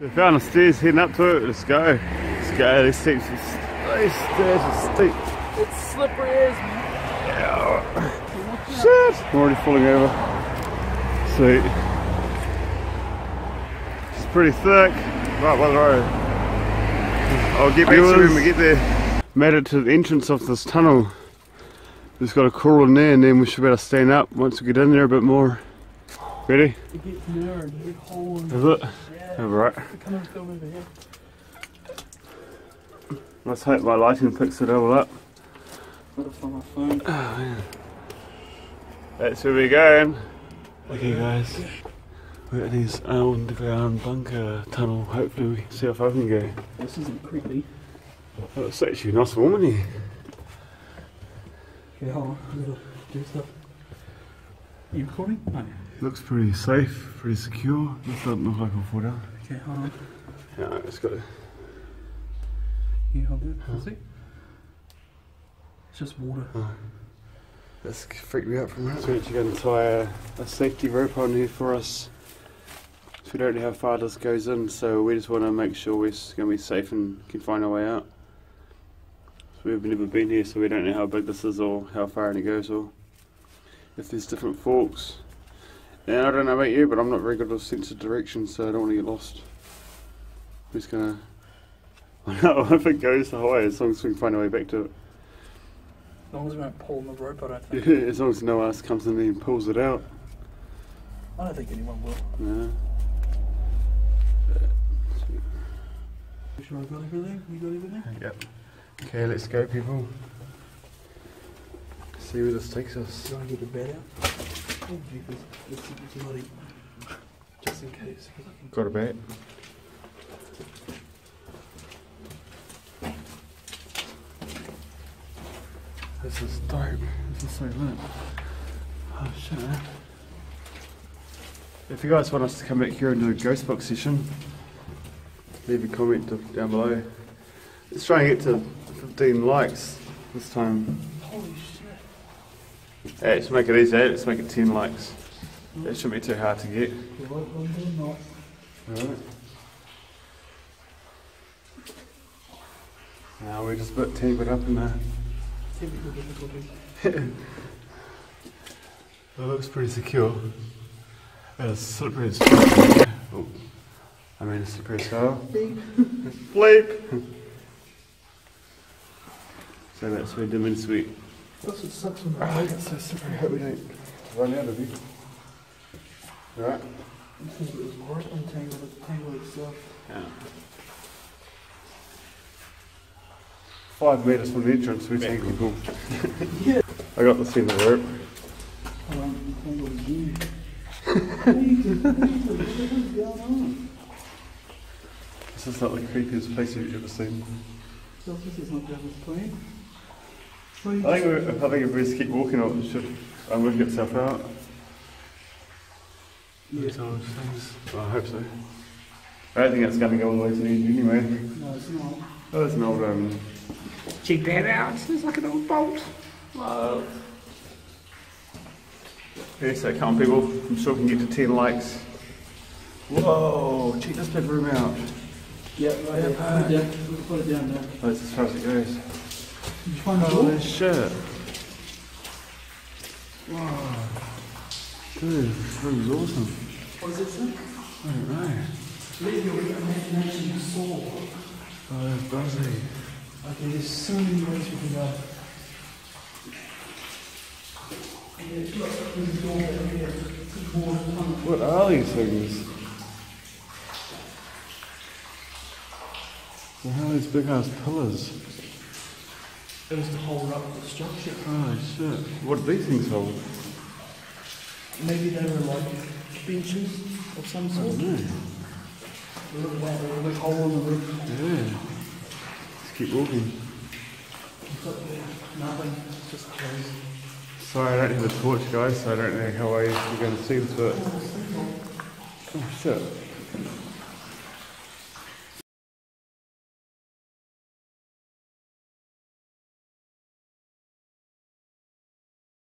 We found the stairs heading up to it. Let's go. Let's go. These steps, these stairs are steep. It's slippery as Shit! I'm already falling over. Sweet. It's pretty thick. Right the road. I'll get back to you when we get there. Made it to the entrance of this tunnel. Just got to crawl in there and then we should be able to stand up once we get in there a bit more. Ready? It gets narrow, there's a big hole in Is it? Yeah, Alright. come and film over here. Let's hope my lighting picks it all up. Gotta find my phone. That's where we're going. Okay guys, we're in this underground bunker tunnel. Hopefully we can see how far we can go. This isn't creepy. Oh, it's actually nice warm in here. Okay, hold on. I'm gonna do stuff. Are you recording? Oh, no. Looks pretty safe, pretty secure. This Doesn't look like fall down. Okay, hold on. Yeah, it's got a, Can you hold that? Let's see. It's just water. Oh. That's freaked me out a minute. So we're actually going to tie a, a safety rope on here for us. So we don't know how far this goes in, so we just want to make sure we're going to be safe and can find our way out. So we've never been here, so we don't know how big this is or how far it goes or if there's different forks. And I don't know about you, but I'm not very good with sense of direction, so I don't want to get lost. We're just going to... I don't know if it goes the way, as long as we can find our way back to it. As long as we don't pull on the rope, I don't think. Yeah, as long as no one else comes in and pulls it out. I don't think anyone will. Yeah. You sure I got everything? You got everything? Yep. Okay, let's go, people. See where this takes us. Do you want to get your bed out? Oh, jeepers. Let's see if it's. Just in case. Got a bat. This is dope. This is so lit. Oh shit, man. If you guys want us to come back here and do a ghost box session, leave a comment down below. Let's try and get to 15 likes this time. Hey, let's make it easy. eh? Let's make it 10 likes. That shouldn't be too hard to get. You like what I'm doing? Not. Alright. Now we're just a bit tangled up in there. Technical. It looks pretty secure. It's slippery as. Oh. I mean, it's slippery as hell. Bleep! so that's where dim and sweet. Plus it sucks when I it's so slippery. I hope we don't run out of it. Alright? This is right untangled, it's tangled itself. Yeah. Five metres from the entrance, we're tangled. Yeah. I got this end of the rope. I'm tangled again. You doing? What are you doing? What is going on? This is not the creepiest place you've ever seen. This is not going as planned. What are you I think, we, I think if we just keep walking, it should um, work itself out. Yeah. Well, I hope so. I don't think it's going to go all the way to the end anyway. No, it's not. Oh, there's an old um, Check that out. It's like an old bolt. Wow. Okay, so come on people, I'm sure we can get to 10 likes. Whoa, check this big room out. Yeah, right there. Put it down. Put it down there. Oh, that's as far as it goes. Did you find the Holy shit. Wow. Dude, this room's awesome. What is it, sir? I don't know. Let your imagination soar. Oh, Buzzy. Okay, there's so many ways we can go. Yeah, look, there's a door over here. It's a water tunnel. What are these things? What are these big ass pillars? It was to hold up the structure. Oh shit. What do these things hold? Maybe they were like benches of some I sort. don't know. Look at that, there's a big hole in the roof. Yeah. Let's keep walking. Nothing, just closed. Sorry, I don't have a torch, guys, so I don't know how I you're going to see this, but. Oh shit.